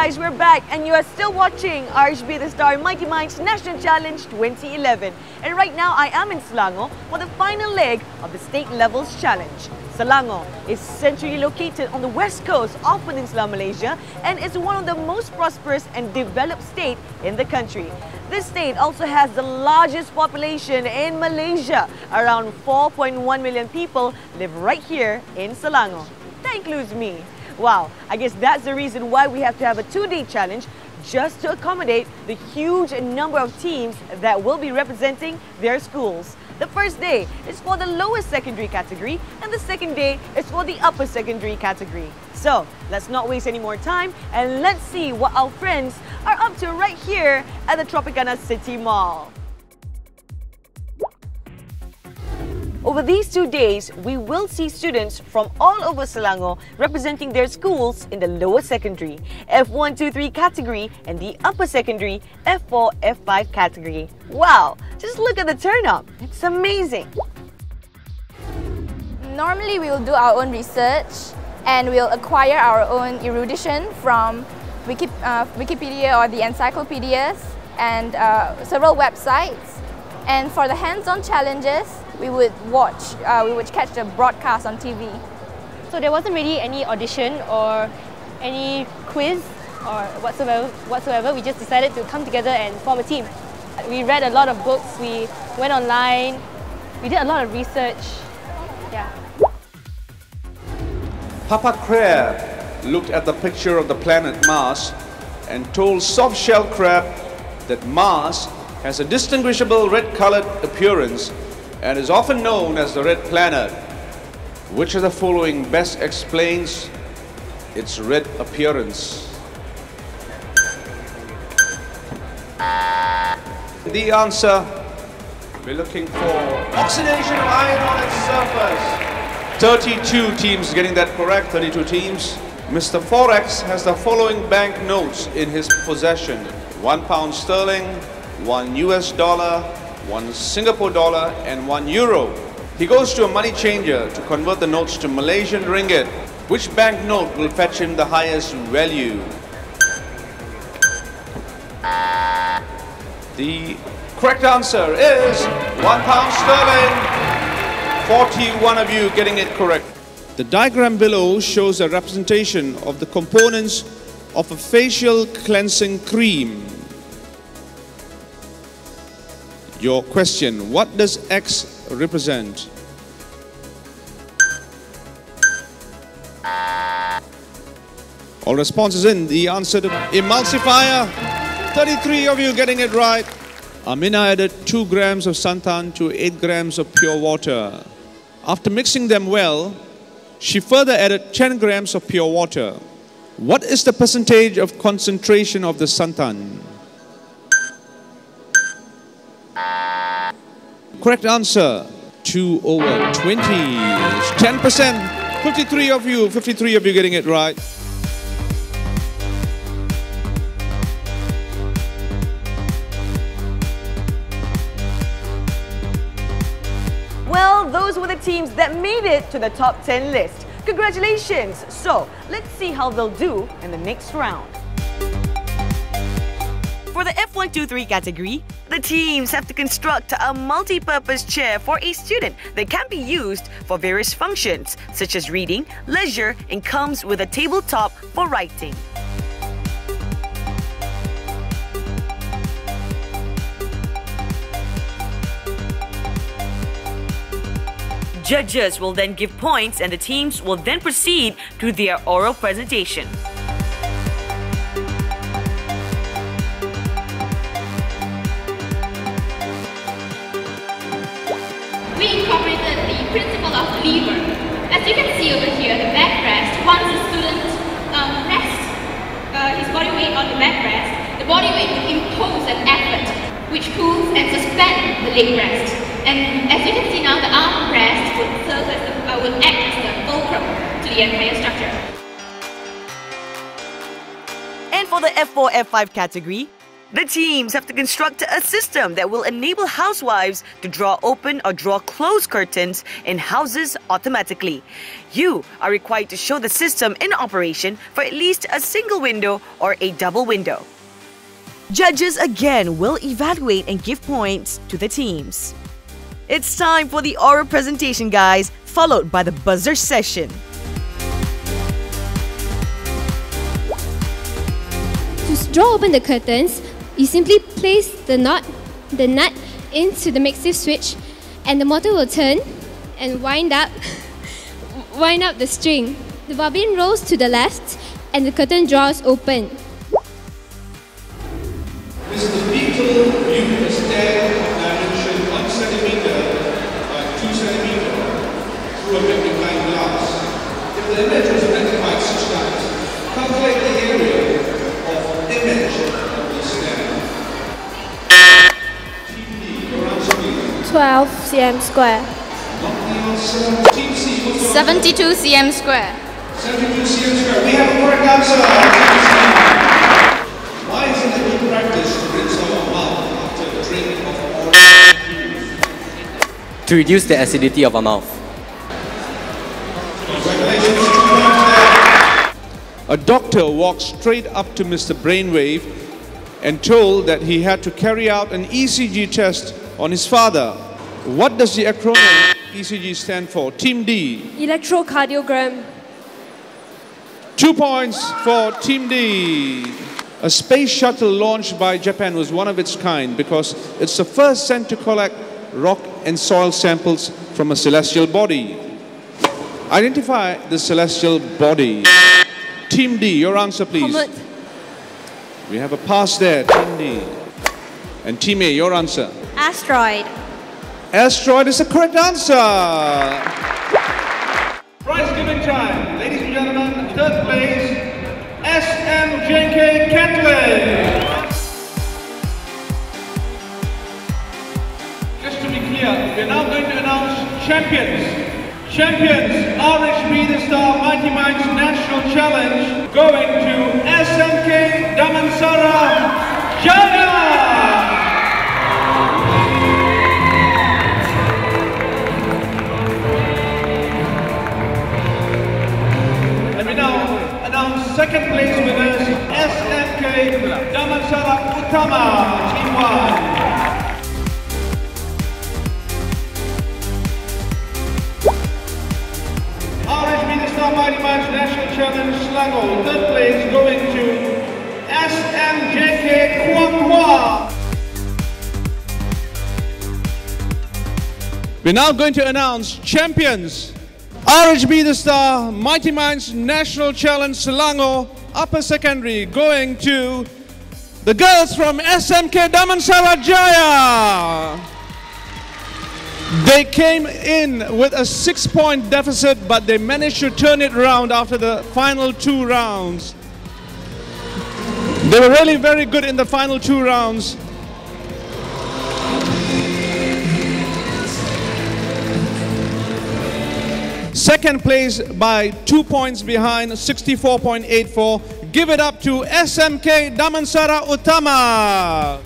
guys, we're back and you are still watching RHB The Star Mighty Minds National Challenge 2011. And right now I am in Selangor for the final leg of the State Levels Challenge. Selangor is centrally located on the west coast of Peninsular Malaysia and is one of the most prosperous and developed state in the country. This state also has the largest population in Malaysia. Around 4.1 million people live right here in Selangor. That includes me. Wow, I guess that's the reason why we have to have a two-day challenge just to accommodate the huge number of teams that will be representing their schools. The first day is for the lower secondary category and the second day is for the upper secondary category. So let's not waste any more time and let's see what our friends are up to right here at the Tropicana City Mall. Over these two days, we will see students from all over Selangor representing their schools in the lower secondary, F1, 2, 3 category, and the upper secondary, F4, F5 category. Wow, just look at the turn up. It's amazing. Normally, we will do our own research and we'll acquire our own erudition from Wiki, uh, Wikipedia or the encyclopedias and uh, several websites. And for the hands-on challenges, we would watch, uh, we would catch the broadcast on TV. So there wasn't really any audition or any quiz or whatsoever, whatsoever. We just decided to come together and form a team. We read a lot of books, we went online, we did a lot of research. Yeah. Papa Crab looked at the picture of the planet Mars and told soft shell crab that Mars has a distinguishable red colored appearance and is often known as the red planet. Which of the following best explains its red appearance? The answer, we're looking for oxidation of iron on its surface. 32 teams getting that correct, 32 teams. Mr. Forex has the following bank notes in his possession. One pound sterling, one US dollar, one Singapore dollar and one euro. He goes to a money changer to convert the notes to Malaysian ringgit. Which bank note will fetch him the highest value? The correct answer is one pound sterling. 41 of you getting it correct. The diagram below shows a representation of the components of a facial cleansing cream. Your question, what does X represent? All responses in. The answer to emulsifier. 33 of you getting it right. Amina added 2 grams of santan to 8 grams of pure water. After mixing them well, she further added 10 grams of pure water. What is the percentage of concentration of the santan? Correct answer, 2 over 20. 10%. 53 of you, 53 of you getting it right. Well, those were the teams that made it to the top 10 list. Congratulations! So, let's see how they'll do in the next round. For the F123 category, the teams have to construct a multi-purpose chair for a student that can be used for various functions, such as reading, leisure, and comes with a tabletop for writing. Judges will then give points and the teams will then proceed to their oral presentation. Lever. As you can see over here, the backrest, once the student um, rests uh, his body weight on the backrest, the body weight will impose an effort which pulls and suspends the leg rest. And as you can see now, the arm rest will serve as the, uh, will act as the fulcrum to the entire structure. And for the F4 F5 category, The teams have to construct a system that will enable housewives to draw open or draw closed curtains in houses automatically. You are required to show the system in operation for at least a single window or a double window. Judges again will evaluate and give points to the teams. It's time for the oral presentation, guys, followed by the buzzer session. To draw open the curtains, you simply place the the nut into the MagSafe switch and the motor will turn and wind up, wind up the string. The bobbin rolls to the left and the curtain draws open. 12 cm square. 72 cm square. 72 cm square. We have a correct answer. Why is it a good practice to rinse our mouth after drink of orange To reduce the acidity of our mouth. A doctor walked straight up to Mr. Brainwave and told that he had to carry out an ECG test on his father. What does the acronym ECG stand for? Team D. Electrocardiogram. Two points for Team D. A space shuttle launched by Japan was one of its kind because it's the first sent to collect rock and soil samples from a celestial body. Identify the celestial body. Team D, your answer please. Comet. We have a pass there, Team D. And Team A, your answer. Asteroid. Asteroid is the correct answer. Prize giving time. Ladies and gentlemen, third place, SMJK Katholik. Just to be clear, we're now going to announce champions. Champions, RHB The Star Mighty Minds National Challenge going to SMK Damansara Jaya. Second place winners, SMK Damansara Utama, Team 1. RHB The Star Mighty Minds National Challenge Selangor, third place going to SMJK Kwang Hua. We're now going to announce champions. RHB The Star, Mighty Minds National Challenge Selangor, Upper Secondary, going to the girls from SMK Damansara Jaya. They came in with a six point deficit, but they managed to turn it around after the final two rounds. They were really very good in the final two rounds. Second place by two points behind, 64.84. Give it up to SMK Damansara Utama.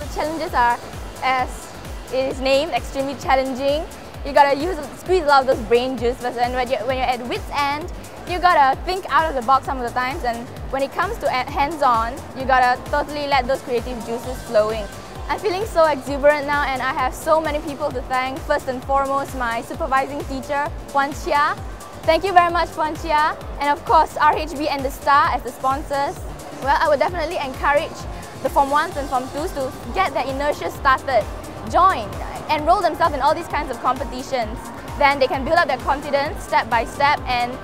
The challenges are, as it is named, extremely challenging. You gotta use squeeze a lot of those brain juice, but then when you're, when you're at wit's end, you gotta think out of the box some of the times. And when it comes to hands-on, you gotta totally let those creative juices flowing. I'm feeling so exuberant now, and I have so many people to thank. First and foremost, my supervising teacher, Puan Chia. Thank you very much, Puan Chia. And of course, RHB and the Star as the sponsors. Well, I would definitely encourage the Form 1s and Form 2s to get their inertia started, join, enroll themselves in all these kinds of competitions. Then they can build up their confidence step by step and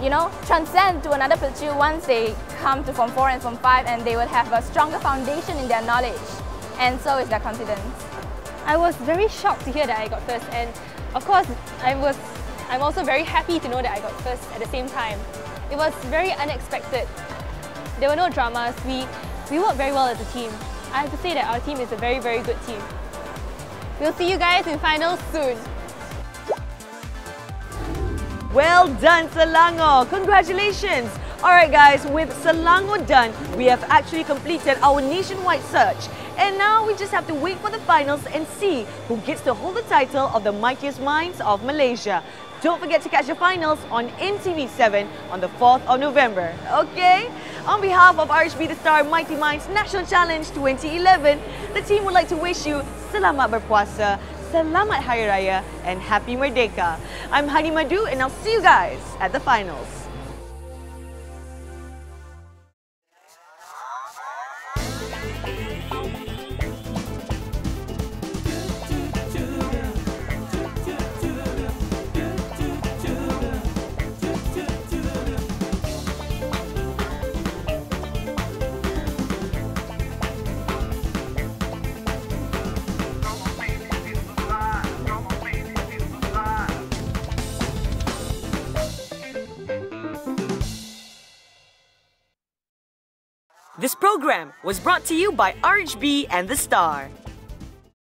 you know, transcend to another platoon once they come to Form 4 and Form 5 and they will have a stronger foundation in their knowledge and so is their confidence. I was very shocked to hear that I got first and of course I was I'm also very happy to know that I got first at the same time. It was very unexpected. There were no dramas. We we worked very well as a team. I have to say that our team is a very very good team. We'll see you guys in finals soon. Well done, Selangor. Congratulations. All right, guys, with Selangor done, we have actually completed our nationwide search. And now we just have to wait for the finals and see who gets to hold the title of the mightiest minds of Malaysia. Don't forget to catch the finals on NTV7 on the 4th of November. Okay? On behalf of RHB The Star Mighty Minds National Challenge 2011, the team would like to wish you Selamat Berpuasa, Selamat Hari Raya, and Happy Merdeka. I'm Hani Madu, and I'll see you guys at the finals. Program was brought to you by RHB and The Star.